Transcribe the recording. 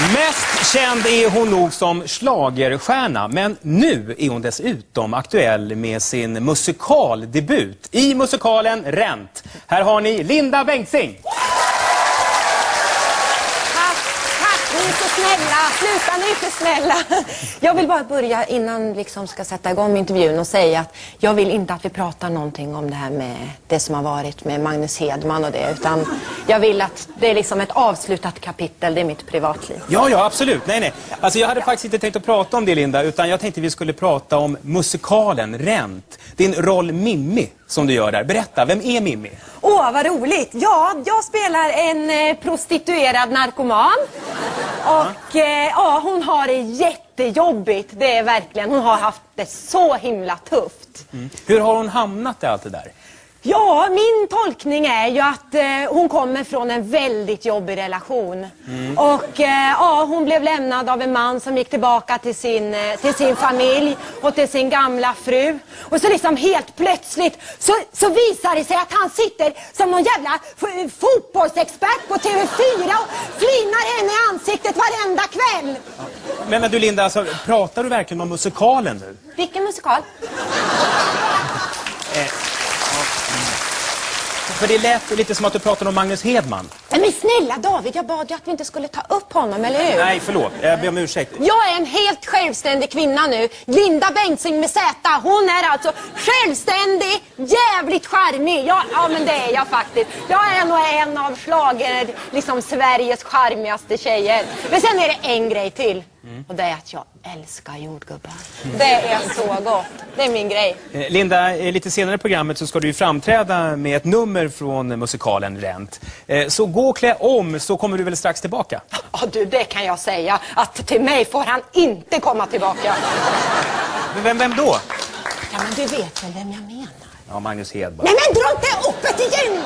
Mest känd är hon nog som schlagerstjärna, men nu är hon dessutom aktuell med sin musikaldebut i musikalen Rent. Här har ni Linda Bengtzing. Tack, tack, ni är så snälla. Sluta, nu. snälla. Jag vill bara börja innan liksom ska sätta igång intervjun och säga att jag vill inte att vi pratar någonting om det här med det som har varit med Magnus Hedman och det, utan jag vill att det är liksom ett avslutat kapitel, det är mitt privatliv. Ja, ja, absolut. Nej, nej. Alltså, jag hade faktiskt inte tänkt att prata om det, Linda, utan jag tänkte vi skulle prata om musikalen Rent. Din roll Mimmi som du gör där. Berätta, vem är Mimmi? Åh, vad roligt! Ja, jag spelar en eh, prostituerad narkoman. Och eh, ja, hon har det jättejobbigt. Det är verkligen, hon har haft det så himla tufft. Hur har hon hamnat i allt det där? Ja, min tolkning är ju att eh, hon kommer från en väldigt jobbig relation. Och eh, ja, hon blev lämnad av en man som gick tillbaka till sin, eh, till sin familj och till sin gamla fru. Och så liksom helt plötsligt så, så visar det sig att han sitter som någon jävla fotbollsexpert på TV4 och flinar henne i ansiktet kväll. Men, men du Linda, alltså, pratar du verkligen om musikalen nu? Vilken musikal? För det lät lite som att du pratade om Magnus Hedman. Men snälla David, jag bad ju att vi inte skulle ta upp honom, eller hur? Nej, förlåt. Jag ber om ursäkt. Jag är en helt självständig kvinna nu. Linda Bengtzing med Z. Hon är alltså självständig, jävligt charmig. Ja, ja men det är jag faktiskt. Jag är nog en av slager, liksom Sveriges charmigaste tjejer. Men sen är det en grej till. Och det är att jag älskar jordgubbar. Det är så gott. Det är min grej. Eh, Linda, eh, lite senare i programmet så ska du ju framträda med ett nummer från musikalen Rent. Eh, Så gå och klä om så kommer du väl strax tillbaka? Ja du, det kan jag säga. Att till mig får han inte komma tillbaka. Men Vem, vem då? Ja men du vet väl vem jag menar? Ja, Magnus Hedman. Nej men dra inte upp det igen!